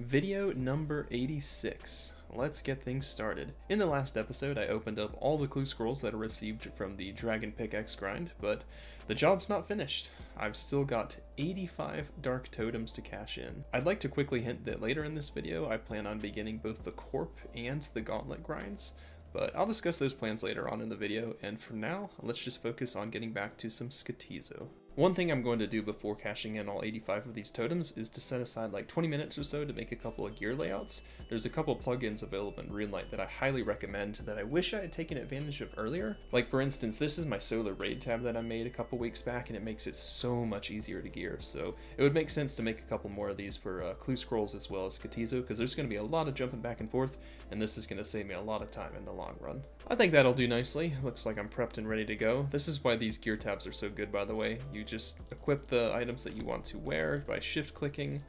Video number 86. Let's get things started. In the last episode, I opened up all the clue scrolls that I received from the Dragon Pickaxe grind, but the job's not finished. I've still got 85 Dark Totems to cash in. I'd like to quickly hint that later in this video, I plan on beginning both the Corp and the Gauntlet grinds, but I'll discuss those plans later on in the video, and for now, let's just focus on getting back to some Skotizo. One thing I'm going to do before cashing in all 85 of these totems is to set aside like 20 minutes or so to make a couple of gear layouts. There's a couple plugins available in Runelite that I highly recommend that I wish I had taken advantage of earlier. Like for instance, this is my solo raid tab that I made a couple weeks back and it makes it so much easier to gear. So it would make sense to make a couple more of these for uh, clue scrolls as well as Skotizo because there's going to be a lot of jumping back and forth and this is going to save me a lot of time in the long run. I think that'll do nicely. Looks like I'm prepped and ready to go. This is why these gear tabs are so good by the way. You just equip the items that you want to wear by shift clicking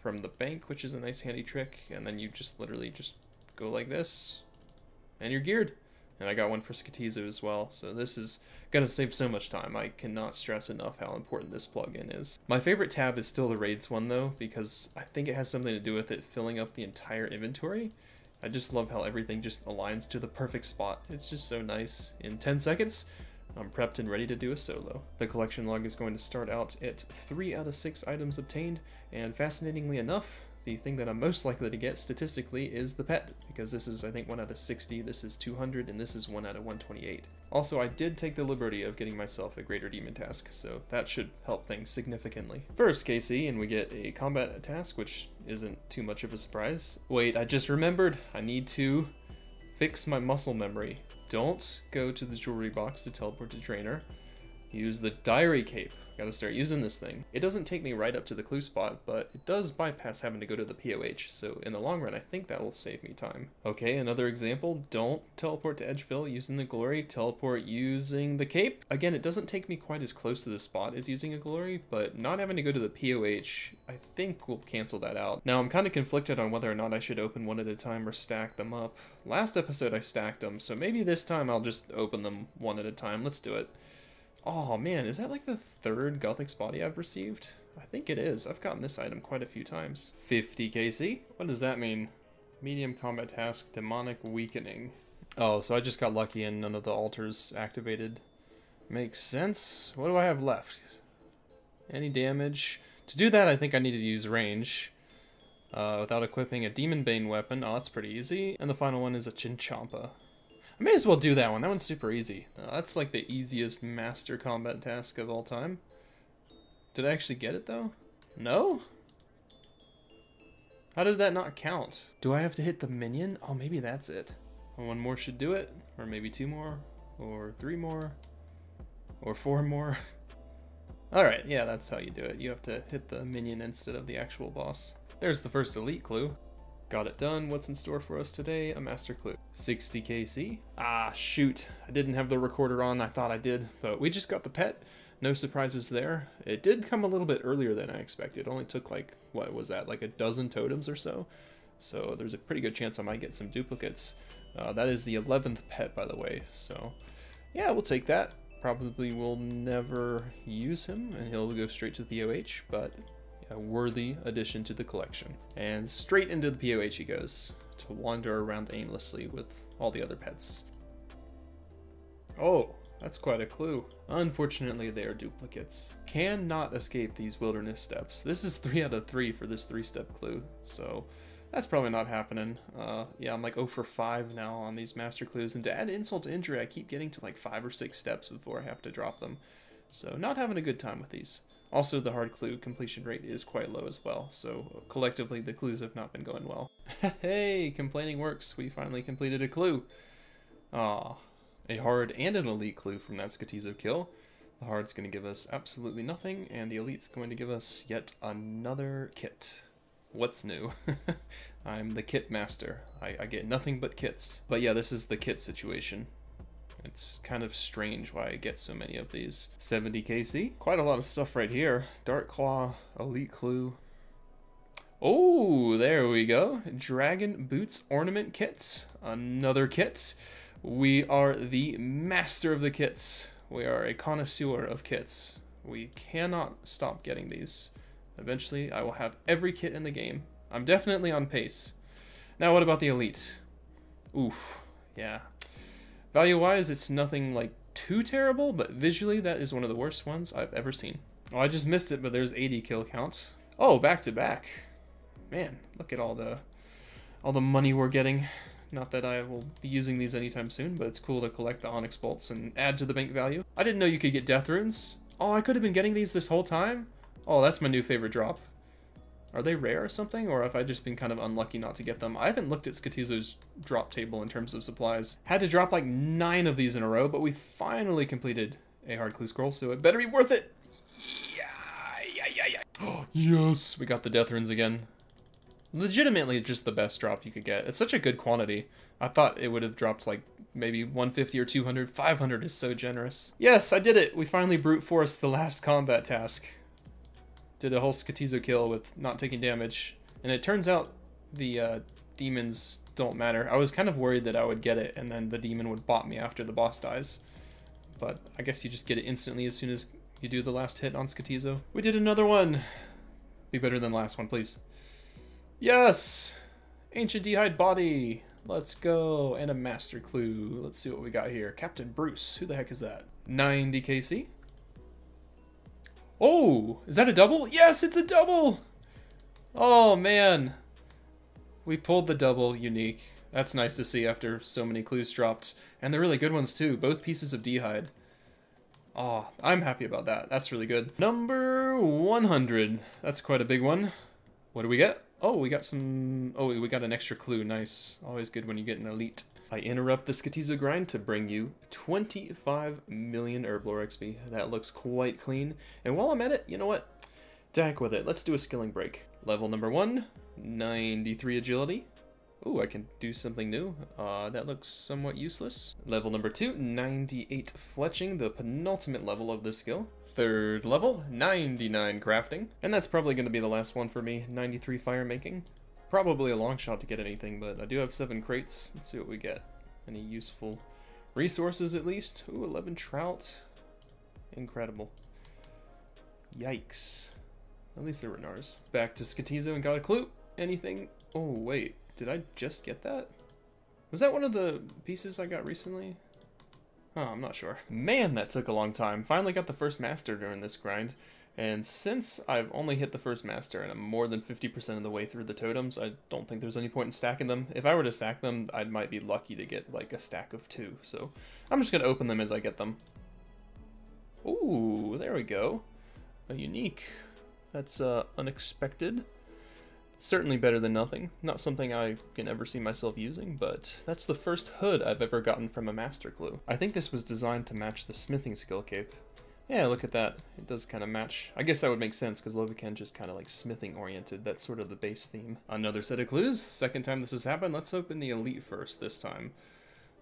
from the bank, which is a nice handy trick, and then you just literally just go like this, and you're geared. And I got one for Skotizo as well, so this is gonna save so much time. I cannot stress enough how important this plugin is. My favorite tab is still the raids one though, because I think it has something to do with it filling up the entire inventory. I just love how everything just aligns to the perfect spot. It's just so nice. In 10 seconds, I'm prepped and ready to do a solo. The collection log is going to start out at 3 out of 6 items obtained, and fascinatingly enough, the thing that I'm most likely to get statistically is the pet, because this is I think 1 out of 60, this is 200, and this is 1 out of 128. Also, I did take the liberty of getting myself a Greater Demon task, so that should help things significantly. First, KC, and we get a combat task, which isn't too much of a surprise. Wait, I just remembered, I need to fix my muscle memory. Don't go to the jewelry box to teleport to Draynor. Use the diary cape. Gotta start using this thing. It doesn't take me right up to the clue spot, but it does bypass having to go to the POH, so in the long run, I think that will save me time. Okay, another example. Don't teleport to Edgeville using the glory. Teleport using the cape. Again, it doesn't take me quite as close to the spot as using a glory, but not having to go to the POH, I think will cancel that out. Now, I'm kind of conflicted on whether or not I should open one at a time or stack them up. Last episode, I stacked them, so maybe this time I'll just open them one at a time. Let's do it. Oh man, is that like the third Guthix body I've received? I think it is. I've gotten this item quite a few times. 50 KC? What does that mean? Medium combat task, demonic weakening. Oh, so I just got lucky and none of the altars activated. Makes sense. What do I have left? Any damage? To do that, I think I need to use range. Uh, without equipping a Demon Bane weapon. Oh, that's pretty easy. And the final one is a Chinchompa. I may as well do that one. That one's super easy. Uh, that's like the easiest master combat task of all time. Did I actually get it though? No? How did that not count? Do I have to hit the minion? Oh, maybe that's it. One more should do it. Or maybe two more. Or three more. Or four more. Alright, yeah, that's how you do it. You have to hit the minion instead of the actual boss. There's the first elite clue. Got it done. What's in store for us today? A master clue. 60 KC. Ah, shoot. I didn't have the recorder on. I thought I did, but we just got the pet. No surprises there. It did come a little bit earlier than I expected. It only took like, what was that, like a dozen totems or so? So there's a pretty good chance I might get some duplicates. Uh, that is the 11th pet, by the way. So yeah, we'll take that. Probably will never use him, and he'll go straight to the OH, but a worthy addition to the collection. And straight into the POH he goes, to wander around aimlessly with all the other pets. Oh, that's quite a clue. Unfortunately, they are duplicates. Cannot escape these wilderness steps. This is 3 out of 3 for this 3-step clue, so that's probably not happening. Uh, yeah, I'm like 0 for 5 now on these master clues, and to add insult to injury, I keep getting to like 5 or 6 steps before I have to drop them. So not having a good time with these. Also, the hard clue completion rate is quite low as well, so collectively the clues have not been going well. hey, complaining works. We finally completed a clue. Ah, a hard and an elite clue from that Skotizo kill. The hard's going to give us absolutely nothing, and the elite's going to give us yet another kit. What's new? I'm the kit master. I, I get nothing but kits. But yeah, this is the kit situation. It's kind of strange why I get so many of these. 70 KC. Quite a lot of stuff right here. Dark Claw, Elite Clue. Oh, there we go. Dragon Boots Ornament Kits. Another kit. We are the master of the kits. We are a connoisseur of kits. We cannot stop getting these. Eventually, I will have every kit in the game. I'm definitely on pace. Now, what about the Elite? Oof, yeah. Value-wise, it's nothing, like, too terrible, but visually, that is one of the worst ones I've ever seen. Oh, I just missed it, but there's 80 kill count. Oh, back to back. Man, look at all the all the money we're getting. Not that I will be using these anytime soon, but it's cool to collect the Onyx Bolts and add to the bank value. I didn't know you could get Death Runes. Oh, I could have been getting these this whole time? Oh, that's my new favorite drop. Are they rare or something, or have I just been kind of unlucky not to get them? I haven't looked at Skotizo's drop table in terms of supplies. Had to drop like nine of these in a row, but we finally completed a hard clue scroll, so it better be worth it. Yeah, yeah, yeah, yeah. Oh, yes, we got the death runes again. Legitimately just the best drop you could get. It's such a good quantity. I thought it would have dropped like maybe 150 or 200. 500 is so generous. Yes, I did it. We finally brute forced the last combat task did a whole Skotizo kill with not taking damage, and it turns out the uh, demons don't matter. I was kind of worried that I would get it, and then the demon would bot me after the boss dies. But I guess you just get it instantly as soon as you do the last hit on Skotizo. We did another one! Be better than the last one, please. Yes! Ancient D'hide Body! Let's go! And a Master Clue. Let's see what we got here. Captain Bruce. Who the heck is that? 90 KC? Oh, is that a double? Yes, it's a double! Oh, man. We pulled the double unique. That's nice to see after so many clues dropped. And they're really good ones, too. Both pieces of D'hide. Oh, I'm happy about that. That's really good. Number 100. That's quite a big one. What do we get? Oh, we got some... Oh, we got an extra clue. Nice. Always good when you get an elite. I interrupt the Skotizo grind to bring you 25 million Herblore XP. That looks quite clean. And while I'm at it, you know what? To heck with it. Let's do a skilling break. Level number one, 93 agility. Ooh, I can do something new. Uh, that looks somewhat useless. Level number two, 98 fletching, the penultimate level of this skill. Third level, 99 crafting. And that's probably going to be the last one for me, 93 fire making. Probably a long shot to get anything, but I do have seven crates. Let's see what we get. Any useful resources at least? Ooh, 11 trout. Incredible. Yikes. At least they're Ranarrs. Back to Skotizo and got a clue. Anything? Oh, wait. Did I just get that? Was that one of the pieces I got recently? Oh, I'm not sure. Man, that took a long time. Finally got the first master during this grind. And since I've only hit the first master and I'm more than 50% of the way through the totems, I don't think there's any point in stacking them. If I were to stack them, I might be lucky to get like a stack of two. So I'm just going to open them as I get them. Ooh, there we go. A unique. That's uh, unexpected. Certainly better than nothing. Not something I can ever see myself using, but that's the first hood I've ever gotten from a Master Clue. I think this was designed to match the smithing skill cape. Yeah, look at that. It does kind of match. I guess that would make sense because Lovakengj just kind of like smithing oriented. That's sort of the base theme. Another set of clues. Second time this has happened. Let's open the Elite first this time.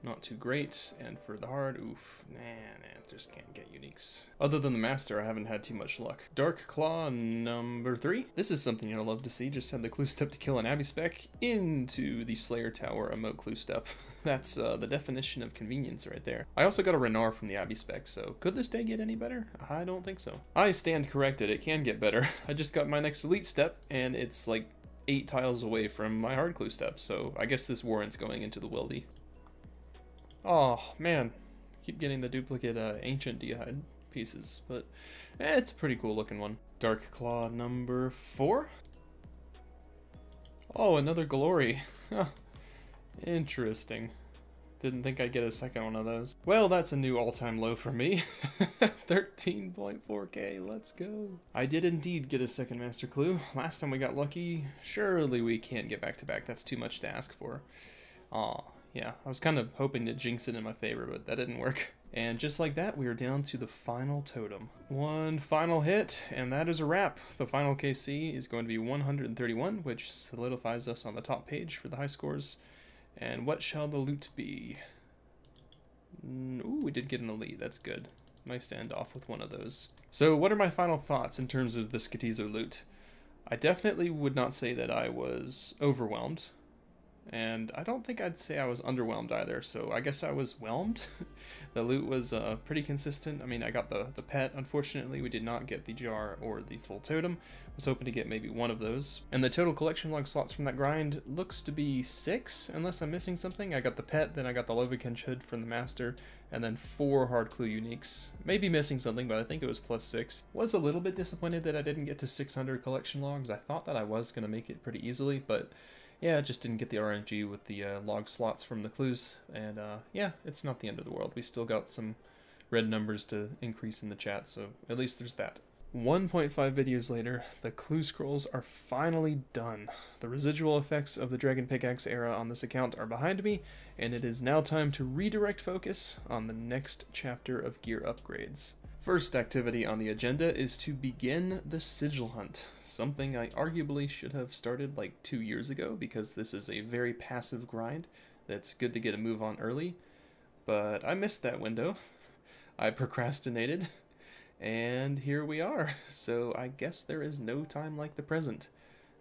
Not too great. And for the hard, oof. Nah, nah, just can't get uniques. Other than the Master, I haven't had too much luck. Dark Claw number three. This is something you'll love to see. Just had the clue step to kill an Abbey Spec into the Slayer Tower emote clue step. That's uh, the definition of convenience right there. I also got a Ranarr from the Abbey spec, so could this day get any better? I don't think so. I stand corrected, it can get better. I just got my next elite step, and it's like eight tiles away from my hard clue step, so I guess this warrants going into the wildy. Oh, man. Keep getting the duplicate uh, Ancient D'hide pieces, but eh, it's a pretty cool looking one. Dark Claw number four. Oh, another Glory. Interesting. Didn't think I'd get a second one of those. Well, that's a new all-time low for me. 13.4k, let's go. I did indeed get a second Master Clue. Last time we got lucky, surely we can't get back-to-back. -back. That's too much to ask for. Aw, yeah, I was kind of hoping to jinx it in my favor, but that didn't work. And just like that, we are down to the final totem. One final hit, and that is a wrap. The final KC is going to be 131, which solidifies us on the top page for the high scores. And what shall the loot be? Mm, ooh, we did get an elite. That's good. Nice to end off with one of those. So what are my final thoughts in terms of the Skotizo loot? I definitely would not say that I was overwhelmed. And I don't think I'd say I was underwhelmed either, so I guess I was whelmed. the loot was uh, pretty consistent. I mean, I got the, the pet, unfortunately we did not get the jar or the full totem. I was hoping to get maybe one of those. And the total collection log slots from that grind looks to be six, unless I'm missing something. I got the pet, then I got the Lovakengj hood from the master, and then four hard clue uniques. Maybe missing something, but I think it was plus six. Was a little bit disappointed that I didn't get to 600 collection logs. I thought that I was going to make it pretty easily, but yeah, just didn't get the RNG with the uh, log slots from the clues. And uh, yeah, it's not the end of the world. We still got some red numbers to increase in the chat, so at least there's that. 1.5 videos later, the clue scrolls are finally done. The residual effects of the Dragon Pickaxe era on this account are behind me, and it is now time to redirect focus on the next chapter of gear upgrades. First activity on the agenda is to begin the sigil hunt, something I arguably should have started like two years ago because this is a very passive grind that's good to get a move on early, but I missed that window. I procrastinated, and here we are, so I guess there is no time like the present.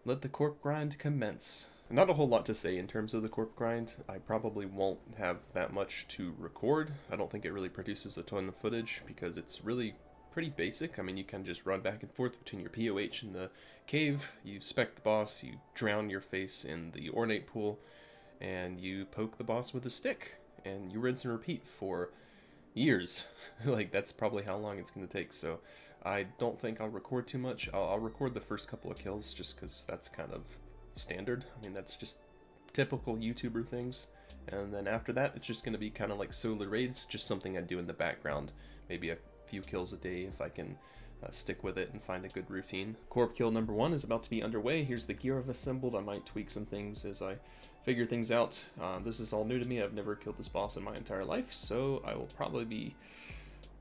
Let the corp grind commence. Not a whole lot to say in terms of the corp grind. I probably won't have that much to record. I don't think it really produces a ton of footage because it's really pretty basic. I mean, you can just run back and forth between your POH and the cave, you spec the boss, you drown your face in the ornate pool, and you poke the boss with a stick, and you rinse and repeat for years. like, that's probably how long it's going to take, so I don't think I'll record too much. I'll, I'll record the first couple of kills just because that's kind of standard. I mean, that's just typical YouTuber things. And then after that, it's just going to be kind of like solo raids, just something I do in the background. Maybe a few kills a day if I can uh, stick with it and find a good routine. Corp kill number one is about to be underway. Here's the gear I've assembled. I might tweak some things as I figure things out. Uh, this is all new to me. I've never killed this boss in my entire life, so I will probably be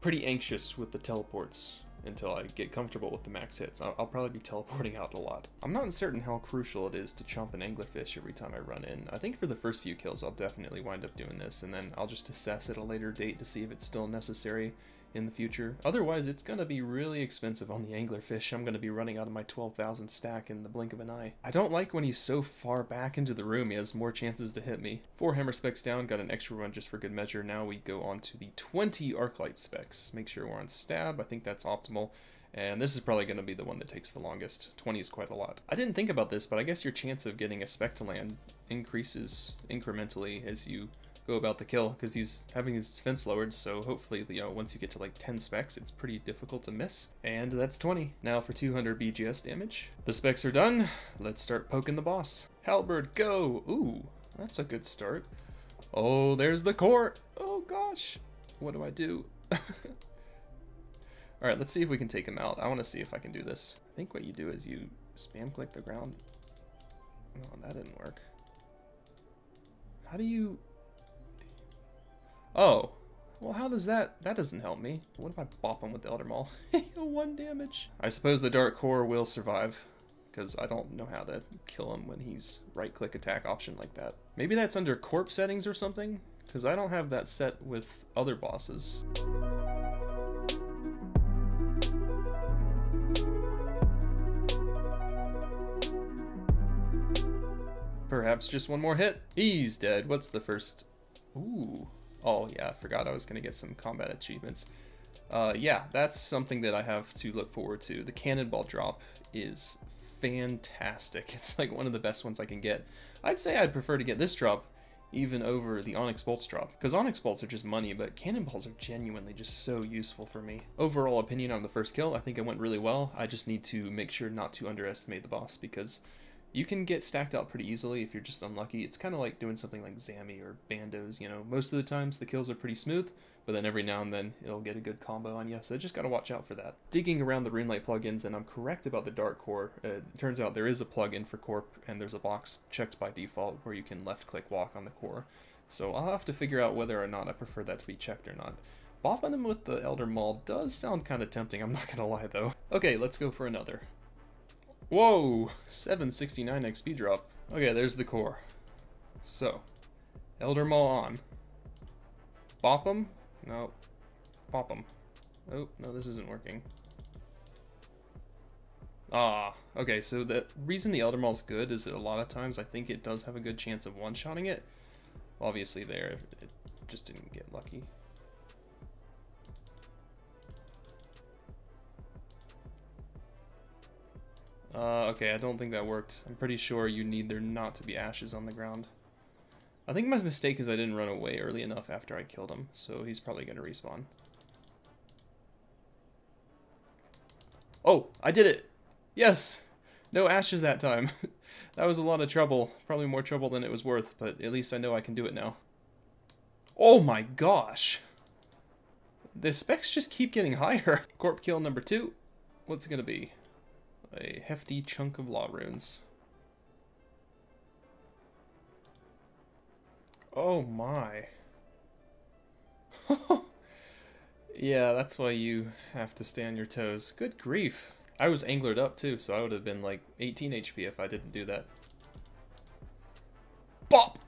pretty anxious with the teleports until I get comfortable with the max hits. I'll, I'll, probably be teleporting out a lot. I'm not certain how crucial it is to chomp an anglerfish every time I run in. I think for the first few kills I'll definitely wind up doing this, and then I'll just assess at a later date to see if it's still necessary in the future. Otherwise, it's going to be really expensive on the anglerfish. I'm going to be running out of my 12,000 stack in the blink of an eye. I don't like when he's so far back into the room, he has more chances to hit me. Four hammer specs down, got an extra one just for good measure. Now we go on to the 20 arclight specs. Make sure we're on stab, I think that's optimal. And this is probably going to be the one that takes the longest. 20 is quite a lot. I didn't think about this, but I guess your chance of getting a spec to land increases incrementally as you go about the kill because he's having his defense lowered so hopefully you know once you get to like 10 specs it's pretty difficult to miss. And that's 20 now for 200 bgs damage. The specs are done. Let's start poking the boss. Halberd go! Ooh that's a good start. Oh there's the core! Oh gosh. What do i do? All right let's see if we can take him out. I want to see if i can do this. I think what you do is you spam click the ground. Oh that didn't work. How do you Oh. Well, how does that... That doesn't help me. What if I bop him with the Elder Maul? One damage. I suppose the Dark Core will survive, because I don't know how to kill him when he's right-click attack option like that. Maybe that's under Corp settings or something? Because I don't have that set with other bosses. Perhaps just one more hit. He's dead. What's the first... Ooh. Oh yeah, I forgot I was going to get some combat achievements. Uh, yeah, that's something that I have to look forward to. The cannonball drop is fantastic. It's like one of the best ones I can get. I'd say I'd prefer to get this drop even over the Onyx Bolts drop, because Onyx Bolts are just money, but Cannonballs are genuinely just so useful for me. Overall opinion on the first kill, I think it went really well. I just need to make sure not to underestimate the boss, because you can get stacked out pretty easily if you're just unlucky. It's kind of like doing something like Zammy or Bandos, you know. Most of the times the kills are pretty smooth, but then every now and then it'll get a good combo on you, so just gotta watch out for that. Digging around the Runelite plugins, and I'm correct about the Dark Core, uh, it turns out there is a plugin for Corp, and there's a box checked by default where you can left-click walk on the core. So I'll have to figure out whether or not I prefer that to be checked or not. Bopping him with the Elder Maul does sound kind of tempting, I'm not gonna lie though. Okay, let's go for another. Whoa! 769 XP drop. Okay, there's the core. So, Elder Maul on. Bop him? No. Bop him. Oh, no, this isn't working. Ah, okay, so the reason the Elder is good is that a lot of times I think it does have a good chance of one-shotting it. Obviously there, it just didn't get lucky. Uh, okay, I don't think that worked. I'm pretty sure you need there not to be ashes on the ground. I think my mistake is I didn't run away early enough after I killed him, so he's probably going to respawn. Oh, I did it! Yes! No ashes that time. that was a lot of trouble. Probably more trouble than it was worth, but at least I know I can do it now. Oh my gosh! The specs just keep getting higher. Corp kill number two. What's it gonna be? A hefty chunk of law runes. Oh my. yeah, that's why you have to stay on your toes. Good grief. I was anglered up too, so I would have been like 18 HP if I didn't do that. Bop!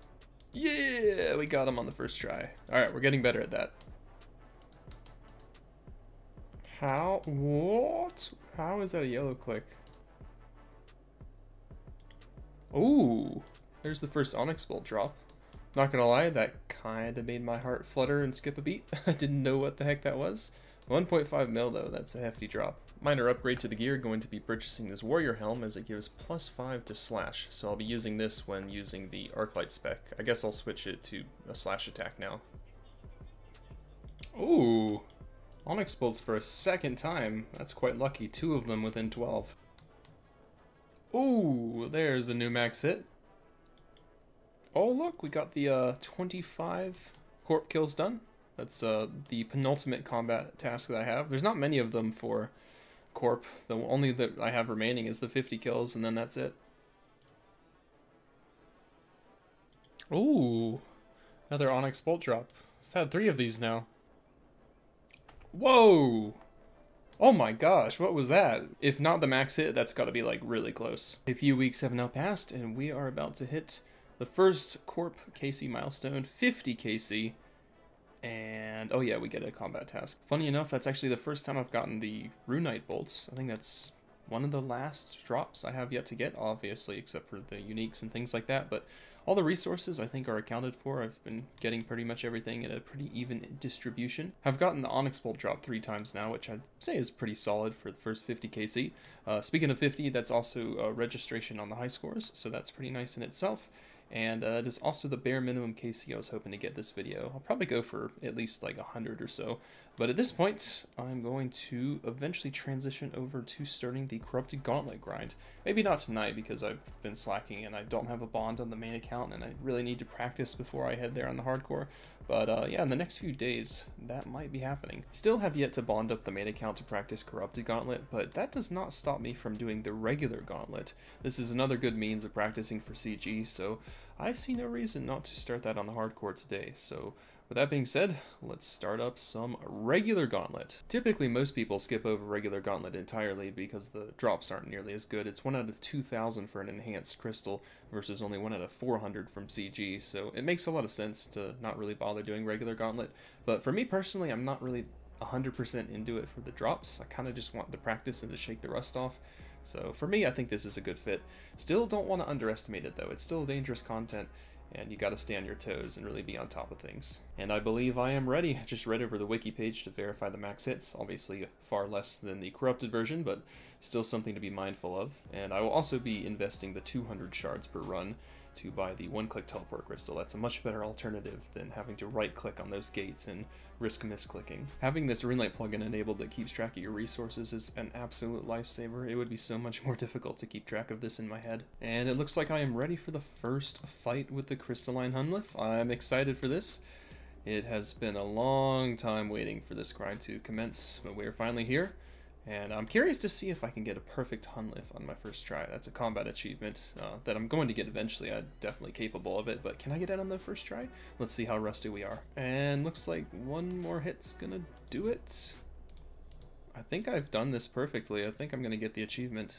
Yeah, we got him on the first try. Alright, we're getting better at that. How? What? How is that a yellow click? Ooh, there's the first Onyx Bolt drop. Not gonna lie, that kinda made my heart flutter and skip a beat. I didn't know what the heck that was. 1.5 mil though, that's a hefty drop. Minor upgrade to the gear, going to be purchasing this Warrior Helm as it gives plus 5 to slash, so I'll be using this when using the Arclight spec. I guess I'll switch it to a slash attack now. Ooh, Onyx Bolts for a second time. That's quite lucky, two of them within 12. Ooh, there's a new max hit. Oh look, we got the uh, 25 corp kills done. That's uh, the penultimate combat task that I have. There's not many of them for corp. The only that I have remaining is the 50 kills, and then that's it. Ooh, another Onyx Bolt drop. I've had three of these now. Whoa! Oh my gosh, what was that? If not the max hit, that's got to be like really close. A few weeks have now passed, and we are about to hit the first Corp KC milestone, 50 KC. And, oh yeah, we get a combat task. Funny enough, that's actually the first time I've gotten the Runite bolts. I think that's one of the last drops I have yet to get, obviously, except for the uniques and things like that. But all the resources I think are accounted for. I've been getting pretty much everything at a pretty even distribution. I've gotten the Onyx Bolt drop three times now, which I'd say is pretty solid for the first 50 KC. Uh, speaking of 50, that's also a registration on the high scores, so that's pretty nice in itself. And uh, is also the bare minimum KC I was hoping to get this video. I'll probably go for at least like 100 or so. But at this point, I'm going to eventually transition over to starting the Corrupted Gauntlet grind. Maybe not tonight because I've been slacking and I don't have a bond on the main account and I really need to practice before I head there on the hardcore. But uh, yeah, in the next few days, that might be happening. Still have yet to bond up the main account to practice Corrupted Gauntlet, but that does not stop me from doing the regular Gauntlet. This is another good means of practicing for CG, so I see no reason not to start that on the hardcore today. So with that being said, let's start up some regular Gauntlet. Typically, most people skip over regular Gauntlet entirely because the drops aren't nearly as good. It's 1 out of 2,000 for an enhanced crystal versus only 1 out of 400 from CG, so it makes a lot of sense to not really bother doing regular Gauntlet. But for me personally, I'm not really 100% into it for the drops. I kind of just want the practice and to shake the rust off. So for me, I think this is a good fit. Still don't want to underestimate it though. It's still dangerous content and you got to stay on your toes and really be on top of things. And I believe I am ready. Just read over the wiki page to verify the max hits. Obviously far less than the corrupted version, but still something to be mindful of. And I will also be investing the 200 shards per run to buy the one-click teleport crystal. That's a much better alternative than having to right-click on those gates and risk misclicking. Having this Runelite plugin enabled that keeps track of your resources is an absolute lifesaver. It would be so much more difficult to keep track of this in my head. And it looks like I am ready for the first fight with the Crystalline Hunllef. I'm excited for this. It has been a long time waiting for this grind to commence, but we are finally here. And I'm curious to see if I can get a perfect Hunllef on my first try. That's a combat achievement uh, that I'm going to get eventually. I'm definitely capable of it, but can I get it on the first try? Let's see how rusty we are. And looks like one more hit's gonna do it. I think I've done this perfectly. I think I'm gonna get the achievement.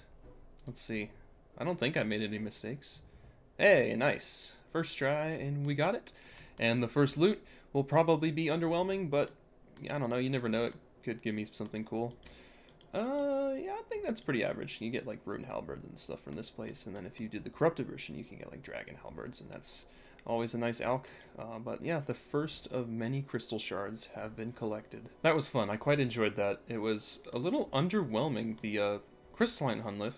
Let's see. I don't think I made any mistakes. Hey, nice. First try, and we got it. And the first loot will probably be underwhelming, but I don't know. You never know. It could give me something cool. Uh, yeah, I think that's pretty average. You get like rune halberds and stuff from this place, and then if you do the corrupted version, you can get like dragon halberds, and that's always a nice alch. Uh, but yeah, the first of many crystal shards have been collected. That was fun. I quite enjoyed that. It was a little underwhelming. The uh, crystalline Hunllef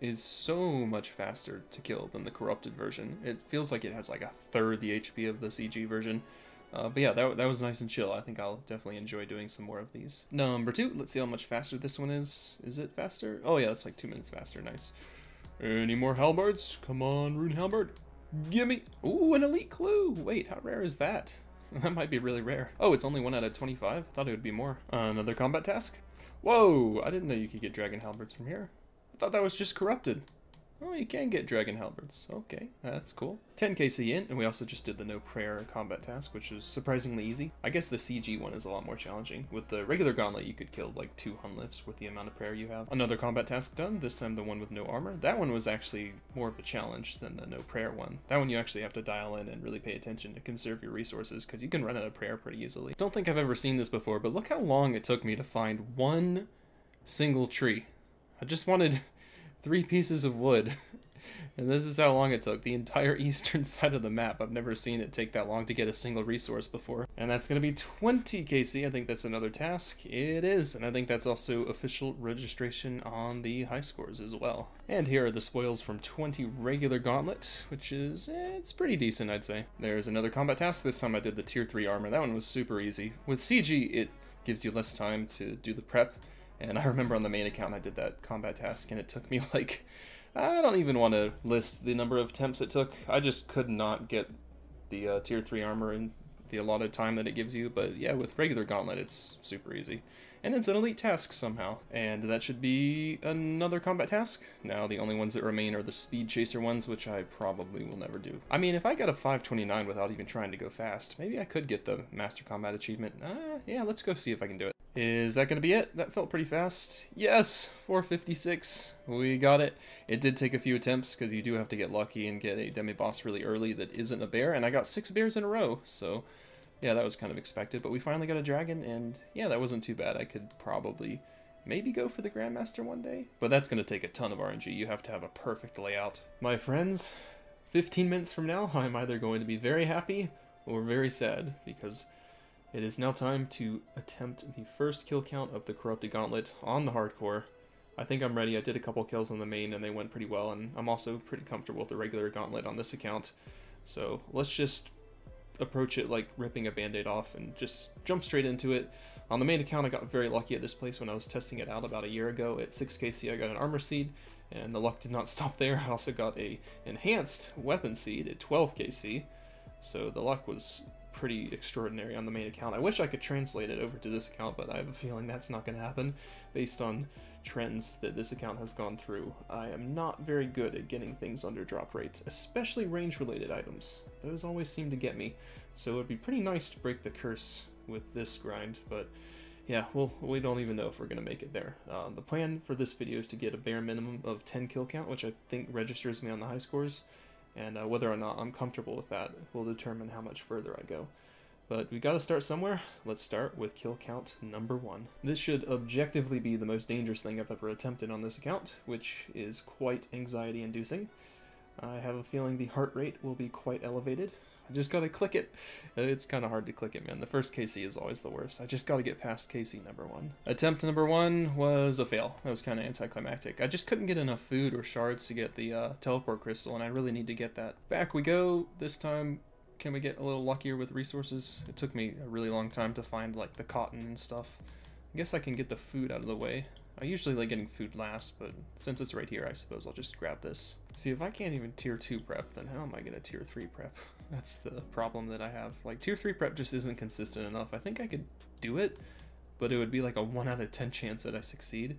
is so much faster to kill than the corrupted version. It feels like it has like a third the HP of the CG version. Uh, but yeah, that, that was nice and chill. I think I'll definitely enjoy doing some more of these. Number two, let's see how much faster this one is. Is it faster? Oh yeah, it's like two minutes faster. Nice. Any more halberds? Come on, rune halberd. Gimme. Ooh, an elite clue. Wait, how rare is that? that might be really rare. Oh, it's only one out of 25? I thought it would be more. Uh, another combat task? Whoa, I didn't know you could get dragon halberds from here. I thought that was just corrupted. Oh, you can get Dragon Halberds. Okay, that's cool. 10 KC in, and we also just did the no prayer combat task, which was surprisingly easy. I guess the CG one is a lot more challenging. With the regular gauntlet, you could kill like two Hunllefs with the amount of prayer you have. Another combat task done, this time the one with no armor. That one was actually more of a challenge than the no prayer one. That one you actually have to dial in and really pay attention to conserve your resources, because you can run out of prayer pretty easily. Don't think I've ever seen this before, but look how long it took me to find one single tree. I just wanted three pieces of wood. and this is how long it took. The entire eastern side of the map. I've never seen it take that long to get a single resource before. And that's going to be 20 KC. I think that's another task. It is. And I think that's also official registration on the high scores as well. And here are the spoils from 20 regular gauntlet, which is, eh, it's pretty decent, I'd say. There's another combat task. This time I did the tier 3 armor. That one was super easy. With CG, it gives you less time to do the prep and I remember on the main account I did that combat task and it took me like, I don't even want to list the number of attempts it took. I just could not get the uh, tier 3 armor in the allotted time that it gives you. But yeah, with regular gauntlet it's super easy. And it's an elite task somehow. And that should be another combat task. Now the only ones that remain are the speed chaser ones, which I probably will never do. I mean, if I got a 529 without even trying to go fast, maybe I could get the master combat achievement. Uh, yeah, let's go see if I can do it. Is that going to be it? That felt pretty fast. Yes, 456. We got it. It did take a few attempts because you do have to get lucky and get a demi-boss really early that isn't a bear, and I got six bears in a row, so yeah, that was kind of expected. But we finally got a dragon, and yeah, that wasn't too bad. I could probably maybe go for the Grandmaster one day, but that's going to take a ton of RNG. You have to have a perfect layout. My friends, 15 minutes from now, I'm either going to be very happy or very sad because it is now time to attempt the first kill count of the Corrupted Gauntlet on the hardcore. I think I'm ready. I did a couple kills on the main and they went pretty well, and I'm also pretty comfortable with the regular Gauntlet on this account. So let's just approach it like ripping a band-aid off and just jump straight into it. On the main account, I got very lucky at this place when I was testing it out about a year ago. At 6kc, I got an armor seed, and the luck did not stop there. I also got a enhanced weapon seed at 12kc, so the luck was pretty extraordinary on the main account. I wish I could translate it over to this account, but I have a feeling that's not going to happen based on trends that this account has gone through. I am not very good at getting things under drop rates, especially range-related items. Those always seem to get me, so it would be pretty nice to break the curse with this grind, but yeah, well, we don't even know if we're going to make it there. Uh, the plan for this video is to get a bare minimum of 10 kill count, which I think registers me on the high scores and uh, whether or not I'm comfortable with that will determine how much further I go. But we gotta start somewhere. Let's start with kill count number one. This should objectively be the most dangerous thing I've ever attempted on this account, which is quite anxiety inducing. I have a feeling the heart rate will be quite elevated. I just gotta click it. It's kind of hard to click it, man. The first KC is always the worst. I just gotta get past KC number one. Attempt number one was a fail. That was kind of anticlimactic. I just couldn't get enough food or shards to get the uh, teleport crystal, and I really need to get that. Back we go. This time, can we get a little luckier with resources? It took me a really long time to find like the cotton and stuff. I guess I can get the food out of the way. I usually like getting food last, but since it's right here, I suppose I'll just grab this. See, if I can't even tier 2 prep, then how am I to tier 3 prep? That's the problem that I have. Like, tier 3 prep just isn't consistent enough. I think I could do it, but it would be like a 1 out of 10 chance that I succeed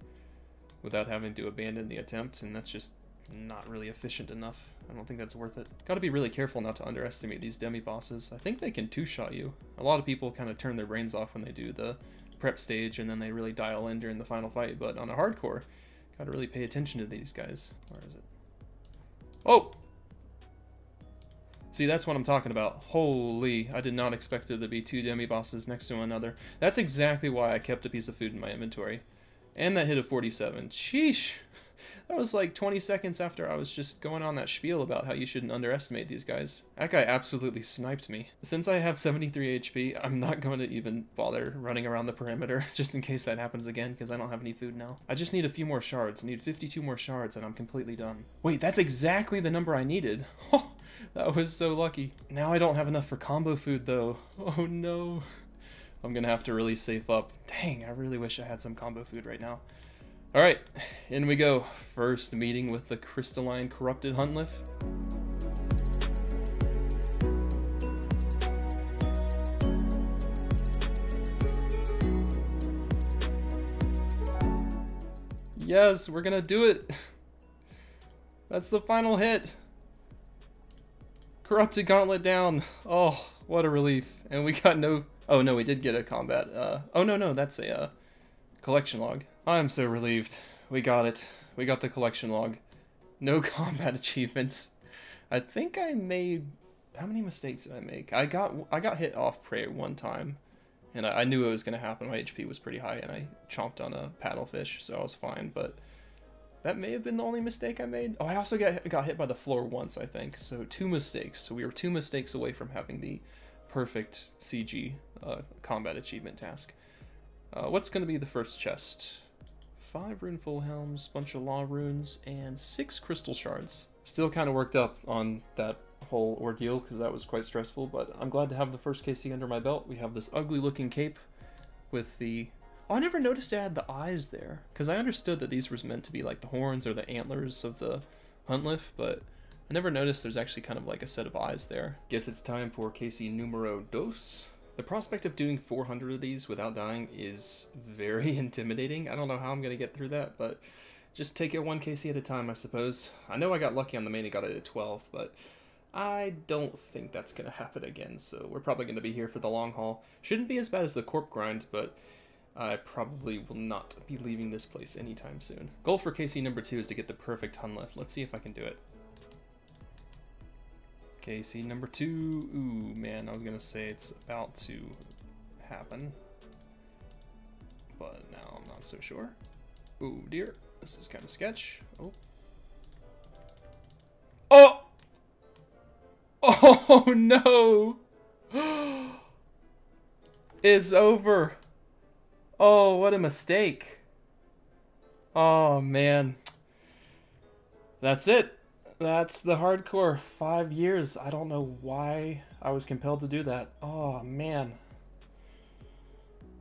without having to abandon the attempt, and that's just not really efficient enough. I don't think that's worth it. Gotta be really careful not to underestimate these demi-bosses. I think they can two-shot you. A lot of people kind of turn their brains off when they do the prep stage, and then they really dial in during the final fight, but on a hardcore, gotta really pay attention to these guys. Where is it? Oh! See, that's what I'm talking about. Holy, I did not expect there to be two demi-bosses next to one another. That's exactly why I kept a piece of food in my inventory. And that hit a 47. Sheesh. That was like 20 seconds after I was just going on that spiel about how you shouldn't underestimate these guys. That guy absolutely sniped me. Since I have 73 HP, I'm not going to even bother running around the perimeter, just in case that happens again, because I don't have any food now. I just need a few more shards. I need 52 more shards, and I'm completely done. Wait, that's exactly the number I needed. that was so lucky. Now I don't have enough for combo food, though. Oh no. I'm gonna have to really safe up. Dang, I really wish I had some combo food right now. Alright, in we go. First meeting with the crystalline corrupted Hunllef. Yes, we're gonna do it. That's the final hit. Corrupted Gauntlet down. Oh, what a relief. And we got no... Oh, no, we did get a combat. Uh, oh, no, no, that's a uh, collection log. I'm so relieved. We got it. We got the collection log. No combat achievements. I think I made how many mistakes did I make? I got I got hit off prey one time, and I, I knew it was gonna happen. My HP was pretty high, and I chomped on a paddlefish, so I was fine. But that may have been the only mistake I made. Oh, I also got got hit by the floor once, I think. So two mistakes. So we were two mistakes away from having the perfect CG uh, combat achievement task. Uh, what's going to be the first chest? Five rune full helms, bunch of law runes, and six crystal shards. Still kind of worked up on that whole ordeal because that was quite stressful, but I'm glad to have the first KC under my belt. We have this ugly looking cape with the... Oh, I never noticed I had the eyes there because I understood that these were meant to be like the horns or the antlers of the Hunllef, but I never noticed there's actually kind of like a set of eyes there. Guess it's time for KC numero dos. The prospect of doing 400 of these without dying is very intimidating. I don't know how I'm going to get through that, but just take it one KC at a time, I suppose. I know I got lucky on the main and got it at 12, but I don't think that's going to happen again, so we're probably going to be here for the long haul. Shouldn't be as bad as the Corp Grind, but I probably will not be leaving this place anytime soon. Goal for KC number 2 is to get the perfect Hunllef. Let's see if I can do it. Okay, see number two. Ooh, man, I was gonna say it's about to happen. But now I'm not so sure. Ooh, dear. This is kind of sketch. Oh. Oh! Oh, no! It's over. Oh, what a mistake. Oh, man. That's it that's the hardcore. Five years. I don't know why I was compelled to do that. Oh, man.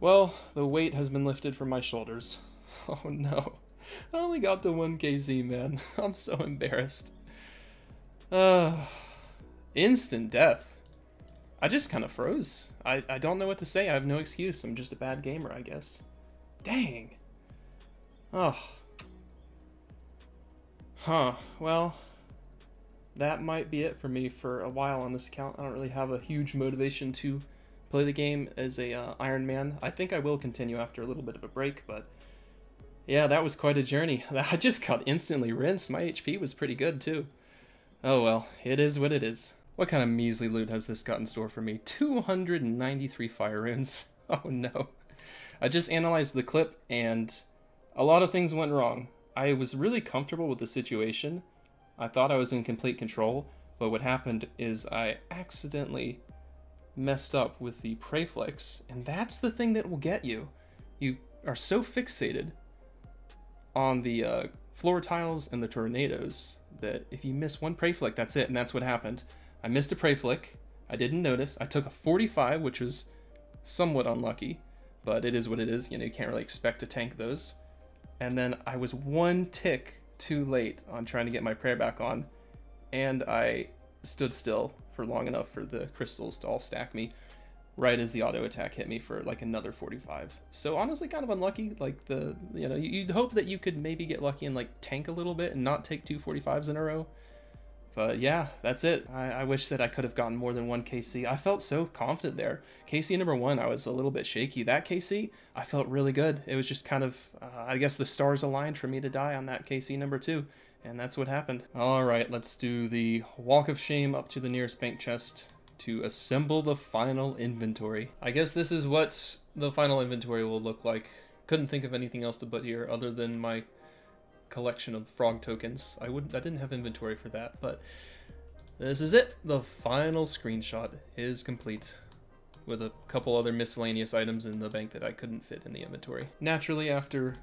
Well, the weight has been lifted from my shoulders. Oh, no. I only got to 1kc, man. I'm so embarrassed. Uh, instant death. I just kind of froze. I, I don't know what to say. I have no excuse. I'm just a bad gamer, I guess. Dang. Oh. Huh. Well, that might be it for me for a while on this account. I don't really have a huge motivation to play the game as a uh, Iron Man. I think I will continue after a little bit of a break, but yeah, that was quite a journey. I just got instantly rinsed. My HP was pretty good too. Oh well, it is what it is. What kind of measly loot has this got in store for me? 293 fire runes. Oh no. I just analyzed the clip and a lot of things went wrong. I was really comfortable with the situation, I thought I was in complete control, but what happened is I accidentally messed up with the pray flicks, and that's the thing that will get you. You are so fixated on the uh, floor tiles and the tornadoes that if you miss one pray flick, that's it, and that's what happened. I missed a pray flick. I didn't notice. I took a 45, which was somewhat unlucky, but it is what it is. You know, you can't really expect to tank those. And then I was one tick too late on trying to get my prayer back on, and I stood still for long enough for the crystals to all stack me right as the auto attack hit me for like another 45. So honestly kind of unlucky, like the, you know, you'd hope that you could maybe get lucky and like tank a little bit and not take two 45s in a row. But yeah, that's it. I, I, wish that I could have gotten more than one KC. I felt so confident there. KC number one, I was a little bit shaky. That KC, I felt really good. It was just kind of, uh, I guess the stars aligned for me to die on that KC number two. And that's what happened. All right, let's do the Walk of Shame up to the nearest bank chest to assemble the final inventory. I guess this is what the final inventory will look like Couldn't think of anything else to put here other than my collection of frog tokens. I wouldn't I didn't have inventory for that, but this is it. The final screenshot is complete with a couple other miscellaneous items in the bank that I couldn't fit in the inventory. Naturally, after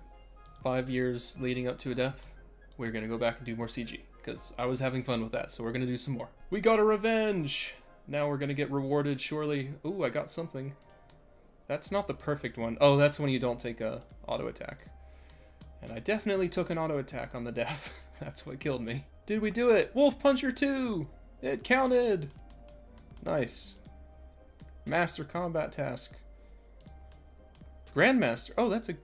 five years leading up to a death, we're gonna go back and do more CG because I was having fun with that, so we're gonna do some more. We got a revenge! Now we're gonna get rewarded, surely. Ooh, I got something. That's not the perfect one. Oh, that's when you don't take a auto attack. And I definitely took an auto attack on the death. that's what killed me. Did we do it? Wolf Puncher 2! It counted! Nice. Master combat task. Grandmaster. Oh, that's a...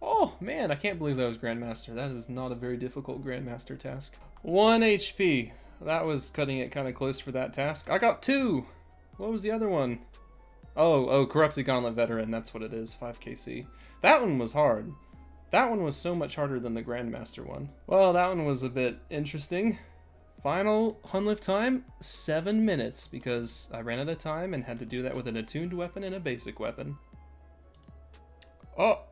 Oh, man, I can't believe that was Grandmaster. That is not a very difficult Grandmaster task. 1 HP. That was cutting it kind of close for that task. I got two! What was the other one? Oh, oh, Corrupted Gauntlet Veteran. That's what it is. 5 KC. That one was hard. That one was so much harder than the Grandmaster one. Well, that one was a bit interesting. Final Hunllef time, 7 minutes, because I ran out of time and had to do that with an attuned weapon and a basic weapon. Oh!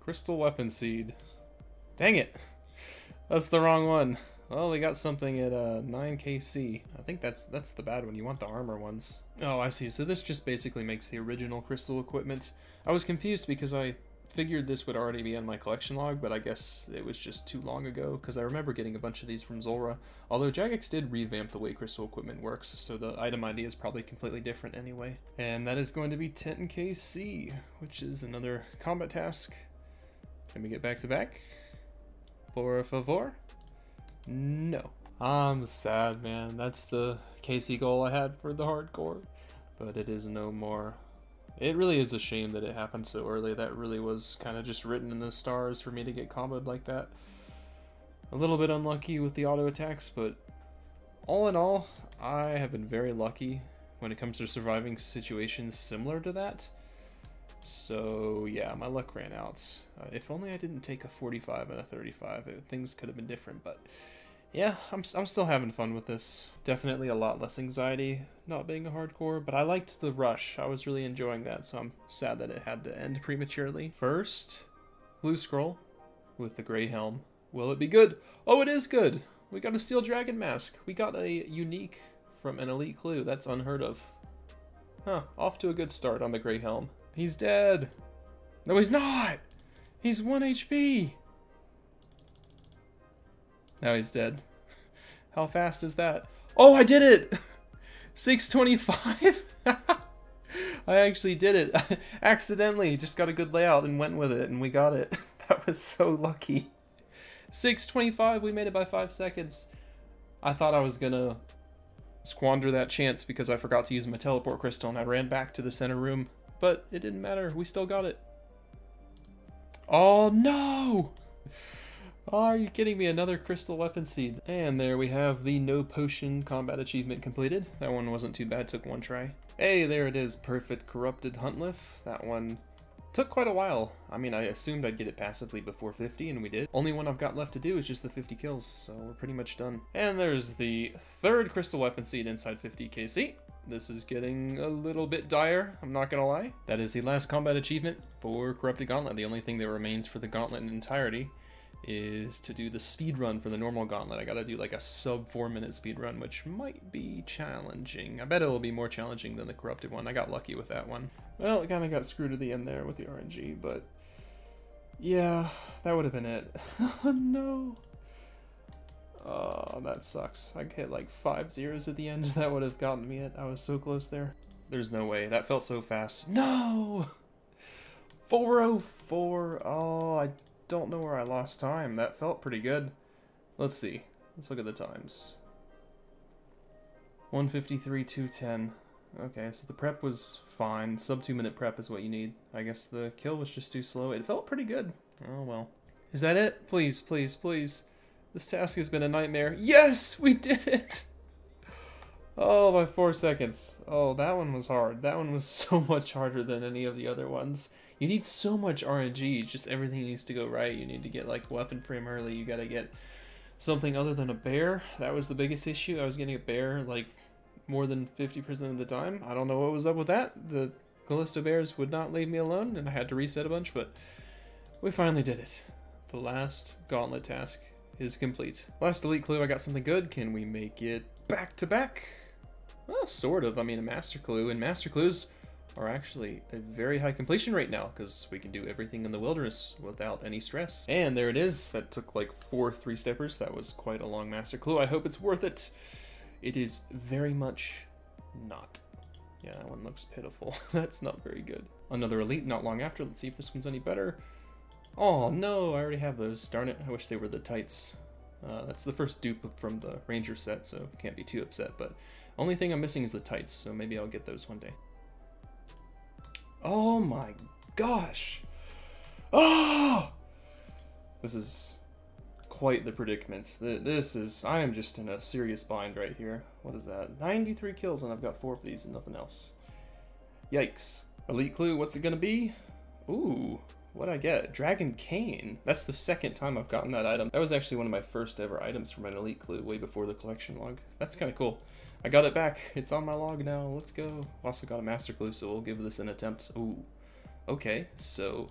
Crystal Weapon Seed. Dang it! That's the wrong one. Well, we got something at uh, 9kc. I think that's that's the bad one. You want the armor ones. Oh, I see. So this just basically makes the original crystal equipment. I was confused because I figured this would already be on my collection log, but I guess it was just too long ago, because I remember getting a bunch of these from Zulrah. Although Jagex did revamp the way crystal equipment works, so the item ID is probably completely different anyway. And that is going to be 10kc, which is another combat task. Can we get back to back? Por favor? No. I'm sad, man. That's the KC goal I had for the hardcore, but it is no more. It really is a shame that it happened so early. That really was kind of just written in the stars for me to get comboed like that. A little bit unlucky with the auto attacks, but all in all, I have been very lucky when it comes to surviving situations similar to that. So yeah, my luck ran out. Uh, if only I didn't take a 45 and a 35, it, things could have been different, but yeah, I'm, I'm still having fun with this. Definitely a lot less anxiety not being a hardcore, but I liked the rush. I was really enjoying that, so I'm sad that it had to end prematurely. First, blue scroll with the gray helm. Will it be good? Oh, it is good! We got a steel dragon mask. We got a unique from an elite clue. That's unheard of. Huh, off to a good start on the gray helm. He's dead! No, he's not! He's 1 HP! Now he's dead. How fast is that? Oh, I did it! 625? I actually did it. Accidentally, just got a good layout and went with it, and we got it. that was so lucky. 625, we made it by 5 seconds. I thought I was gonna squander that chance because I forgot to use my teleport crystal and I ran back to the center room. But it didn't matter, we still got it. Oh no! Are you kidding me? Another crystal weapon seed. And there we have the no potion combat achievement completed. That one wasn't too bad, took one try. Hey, there it is, perfect corrupted Hunllef. That one took quite a while. I mean, I assumed I'd get it passively before 50, and we did. Only one I've got left to do is just the 50 kills, so we're pretty much done. And there's the third crystal weapon seed inside 50 KC. This is getting a little bit dire, I'm not gonna lie. That is the last combat achievement for Corrupted Gauntlet, the only thing that remains for the Gauntlet in entirety is to do the speed run for the normal gauntlet. I gotta do like a sub four minute speed run, which might be challenging. I bet it'll be more challenging than the corrupted one. I got lucky with that one. Well, it kind of got screwed at the end there with the RNG, but yeah, that would have been it. oh no. Oh, that sucks. I hit like five zeros at the end. That would have gotten me it. I was so close there. There's no way. That felt so fast. No! 404. Oh, I don't know where I lost time. That felt pretty good. Let's see. Let's look at the times. 153, 210. Okay, so the prep was fine. Sub 2 minute prep is what you need. I guess the kill was just too slow. It felt pretty good. Oh well. Is that it? Please, please, please. This task has been a nightmare. Yes! We did it! Oh, by four seconds. Oh, that one was hard. That one was so much harder than any of the other ones. You need so much RNG, just everything needs to go right. You need to get like weapon frame early, you gotta get something other than a bear. That was the biggest issue. I was getting a bear like more than 50% of the time. I don't know what was up with that. The Callisto Bears would not leave me alone, and I had to reset a bunch, but we finally did it. The last gauntlet task is complete. Last elite clue, I got something good. Can we make it back to back? Well, sort of. I mean, a master clue, and master clues are actually a very high completion rate now because we can do everything in the wilderness without any stress. And there it is. That took like four three steppers. That was quite a long master clue. I hope it's worth it. It is very much not. Yeah, that one looks pitiful. That's not very good. Another elite not long after. Let's see if this one's any better. Oh no, I already have those. Darn it, I wish they were the tights. Uh, that's the first dupe from the Ranger set, so can't be too upset, but only thing I'm missing is the tights, so maybe I'll get those one day. Oh my gosh! Oh! This is quite the predicament. This is, I am just in a serious bind right here. What is that? 93 kills and I've got four of these and nothing else. Yikes. Elite clue, what's it gonna be? Ooh, What'd I get? Dragon Cane. That's the second time I've gotten that item. That was actually one of my first ever items from an Elite Clue way before the collection log. That's kind of cool. I got it back. It's on my log now. Let's go. Also got a Master Clue, so we'll give this an attempt. Ooh. Okay, so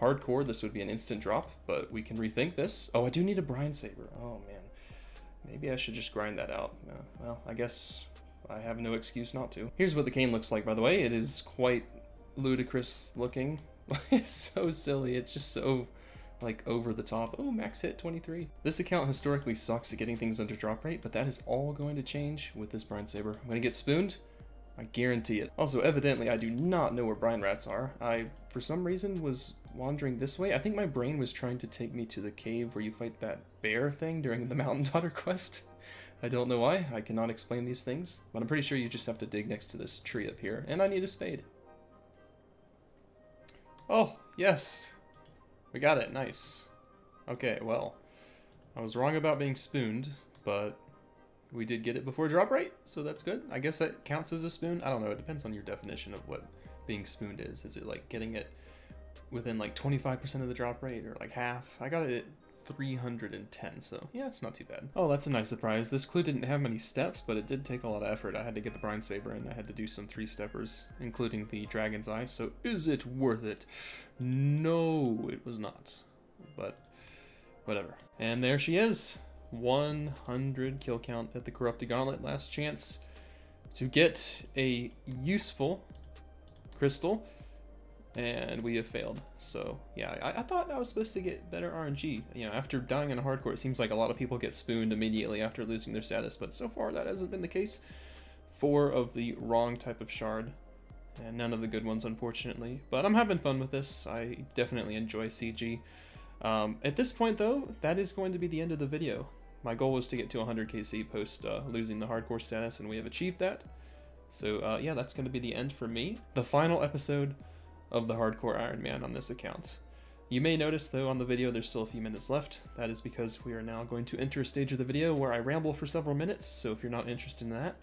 hardcore, this would be an instant drop, but we can rethink this. Oh, I do need a Brine Saber. Oh, man. Maybe I should just grind that out. Uh, well, I guess I have no excuse not to. Here's what the cane looks like, by the way. It is quite ludicrous looking. it's so silly. It's just so like over the top. Oh, max hit 23. This account historically sucks at getting things under drop rate, but that is all going to change with this Brine Saber. I'm gonna get spooned. I guarantee it. Also, evidently, I do not know where Brine Rats are. I, for some reason, was wandering this way. I think my brain was trying to take me to the cave where you fight that bear thing during the Mountain Daughter quest. I don't know why. I cannot explain these things, but I'm pretty sure you just have to dig next to this tree up here, and I need a spade. Oh, yes. We got it. Nice. Okay, well. I was wrong about being spooned, but we did get it before drop rate, so that's good. I guess that counts as a spoon. I don't know. It depends on your definition of what being spooned is. Is it like getting it within like 25% of the drop rate or like half? I got it 310, so yeah, it's not too bad. Oh, that's a nice surprise. This clue didn't have many steps, but it did take a lot of effort. I had to get the Brine Saber and I had to do some three-steppers, including the Dragon's Eye, so is it worth it? No, it was not, but whatever. And there she is, 100 kill count at the Corrupted Gauntlet, last chance to get a useful crystal and we have failed. So yeah, I, I, thought I was supposed to get better RNG. You know, after dying in a hardcore, it seems like a lot of people get spooned immediately after losing their status, but so far that hasn't been the case. Four of the wrong type of shard, and none of the good ones, unfortunately. But I'm having fun with this. I definitely enjoy CG. Um, at this point, though, that is going to be the end of the video. My goal was to get to 100 KC post uh, losing the hardcore status, and we have achieved that. So uh, yeah, that's going to be the end for me. The final episode of the Hardcore Iron Man on this account. You may notice though on the video there's still a few minutes left. That is because we are now going to enter a stage of the video where I ramble for several minutes, so if you're not interested in that,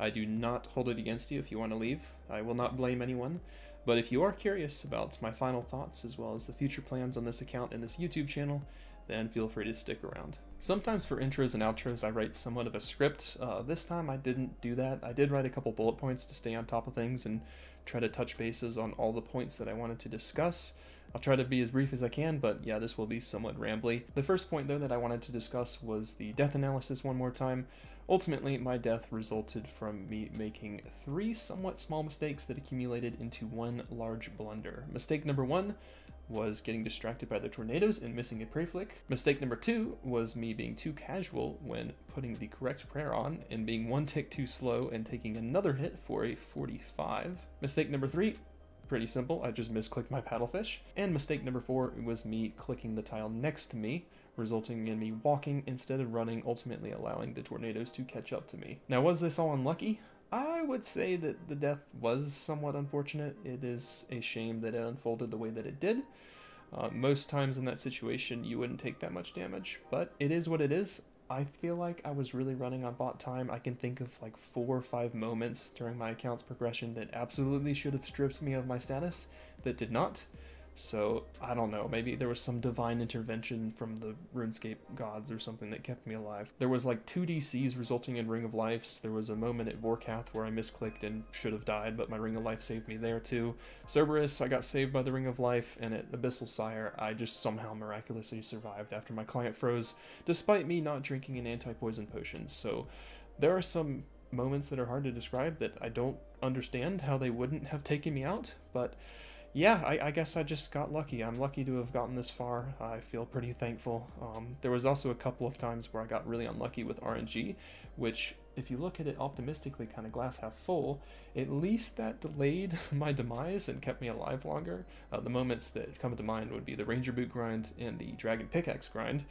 I do not hold it against you if you want to leave. I will not blame anyone. But if you are curious about my final thoughts as well as the future plans on this account and this YouTube channel, then feel free to stick around. Sometimes for intros and outros I write somewhat of a script. Uh, this time I didn't do that. I did write a couple bullet points to stay on top of things and try to touch bases on all the points that I wanted to discuss. I'll try to be as brief as I can, but yeah, this will be somewhat rambly. The first point, though, that I wanted to discuss was the death analysis one more time. Ultimately, my death resulted from me making three somewhat small mistakes that accumulated into one large blunder. Mistake number one was getting distracted by the tornadoes and missing a pray flick. Mistake number two was me being too casual when putting the correct prayer on and being one tick too slow and taking another hit for a 45. Mistake number three, pretty simple, I just misclicked my paddlefish. And mistake number four was me clicking the tile next to me, resulting in me walking instead of running, ultimately allowing the tornadoes to catch up to me. Now was this all unlucky? I would say that the death was somewhat unfortunate. It is a shame that it unfolded the way that it did. Uh, most times in that situation, you wouldn't take that much damage, but it is what it is. I feel like I was really running on bot time. I can think of like four or five moments during my account's progression that absolutely should have stripped me of my status that did not. So I don't know, maybe there was some divine intervention from the RuneScape gods or something that kept me alive. There was like two DCs resulting in Ring of Lives. There was a moment at Vorkath where I misclicked and should have died, but my Ring of Life saved me there too. Cerberus, I got saved by the Ring of Life, and at Abyssal Sire, I just somehow miraculously survived after my client froze, despite me not drinking an anti-poison potion. So there are some moments that are hard to describe that I don't understand how they wouldn't have taken me out, but yeah, I, I, guess I just got lucky. I'm lucky to have gotten this far. I feel pretty thankful. Um, there was also a couple of times where I got really unlucky with RNG, which, if you look at it optimistically, kind of glass half full, at least that delayed my demise and kept me alive longer. Uh, the moments that come to mind would be the Ranger Boot grind and the Dragon Pickaxe grind.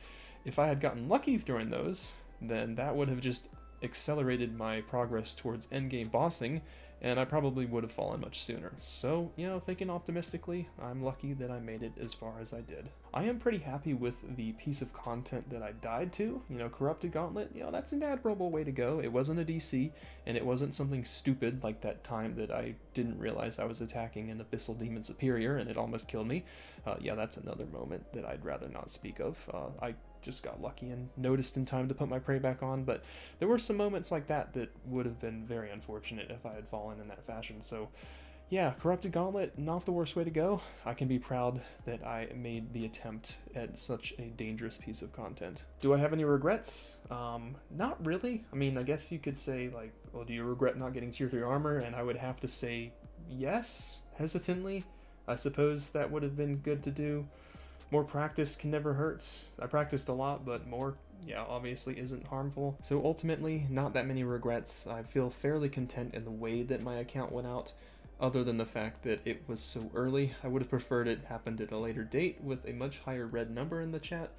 If I had gotten lucky during those, then that would have just accelerated my progress towards endgame bossing, and I probably would have fallen much sooner. So, you know, thinking optimistically, I'm lucky that I made it as far as I did. I am pretty happy with the piece of content that I died to. You know, Corrupted Gauntlet, you know, that's an admirable way to go. It wasn't a DC, and it wasn't something stupid like that time that I didn't realize I was attacking an Abyssal Demon Superior and it almost killed me. Uh, yeah, that's another moment that I'd rather not speak of. Uh, I just got lucky and noticed in time to put my prey back on, but there were some moments like that that would have been very unfortunate if I had fallen in that fashion. So, yeah, Corrupted Gauntlet, not the worst way to go. I can be proud that I made the attempt at such a dangerous piece of content. Do I have any regrets? Um, not really. I mean, I guess you could say, like, well, do you regret not getting Tier 3 armor? And I would have to say yes, hesitantly. I suppose that would have been good to do more practice can never hurt. I practiced a lot, but more, yeah, obviously isn't harmful. So ultimately, not that many regrets. I feel fairly content in the way that my account went out, other than the fact that it was so early. I would have preferred it happened at a later date with a much higher red number in the chat,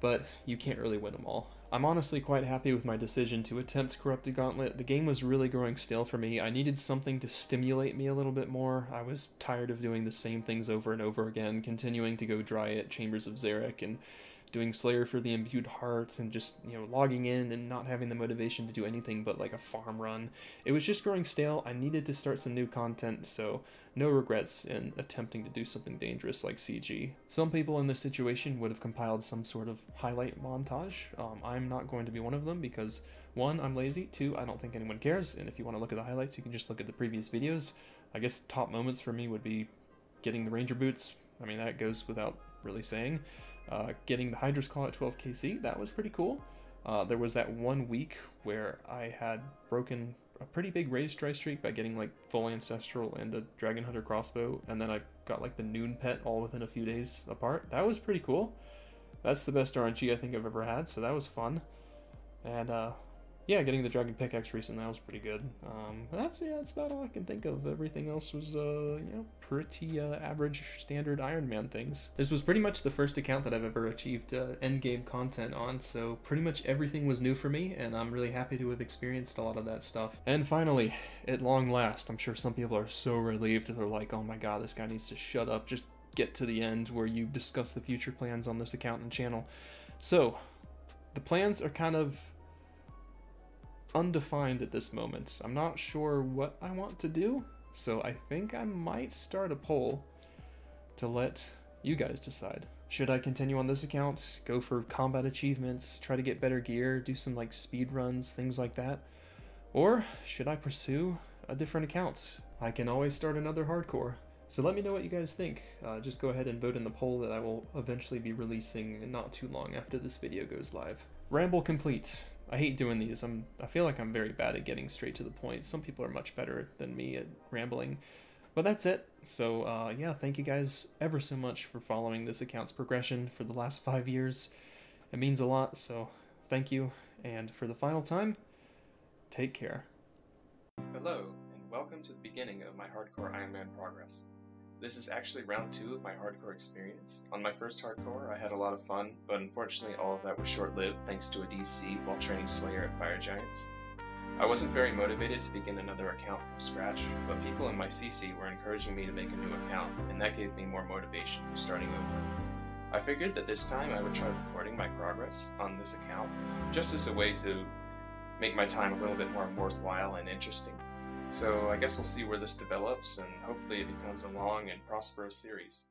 but you can't really win them all. I'm honestly quite happy with my decision to attempt Corrupted Gauntlet. The game was really growing stale for me. I needed something to stimulate me a little bit more. I was tired of doing the same things over and over again, continuing to go dry at Chambers of Xeric and doing Slayer for the Imbued Hearts and just, you know, logging in and not having the motivation to do anything but like a farm run. It was just growing stale. I needed to start some new content, so no regrets in attempting to do something dangerous like CG. Some people in this situation would have compiled some sort of highlight montage. Um, I'm not going to be one of them because one, I'm lazy, two, I don't think anyone cares, and if you want to look at the highlights, you can just look at the previous videos. I guess top moments for me would be getting the Ranger boots. I mean, that goes without really saying. Uh, getting the Hydra's Claw at 12 KC, that was pretty cool. Uh, there was that one week where I had broken a pretty big raids dry streak by getting like full ancestral and a dragon hunter crossbow, and then I got like the noon pet all within a few days apart. That was pretty cool. That's the best RNG I think I've ever had, so that was fun. And uh, yeah, getting the Dragon Pickaxe recently, that was pretty good. Um, that's, yeah, that's about all I can think of. Everything else was, uh, you know, pretty uh, average standard Iron Man things. This was pretty much the first account that I've ever achieved uh, endgame content on, so pretty much everything was new for me, and I'm really happy to have experienced a lot of that stuff. And finally, at long last, I'm sure some people are so relieved. They're like, oh my god, this guy needs to shut up. Just get to the end where you discuss the future plans on this account and channel. So, the plans are kind of undefined at this moment. I'm not sure what I want to do, so I think I might start a poll to let you guys decide. Should I continue on this account, go for combat achievements, try to get better gear, do some like speed runs, things like that? Or should I pursue a different account? I can always start another hardcore. So let me know what you guys think. Uh, just go ahead and vote in the poll that I will eventually be releasing not too long after this video goes live. Ramble complete. I hate doing these. I'm I feel like I'm very bad at getting straight to the point. Some people are much better than me at rambling. But that's it. So uh, yeah, thank you guys ever so much for following this account's progression for the last five years. It means a lot, so thank you. And for the final time, take care. Hello, and welcome to the beginning of my hardcore Iron Man progress. This is actually round two of my hardcore experience. On my first hardcore, I had a lot of fun, but unfortunately all of that was short-lived thanks to a DC while training Slayer at Fire Giants. I wasn't very motivated to begin another account from scratch, but people in my CC were encouraging me to make a new account, and that gave me more motivation for starting over. I figured that this time I would try recording my progress on this account, just as a way to make my time a little bit more worthwhile and interesting. So I guess we'll see where this develops, and hopefully it becomes a long and prosperous series.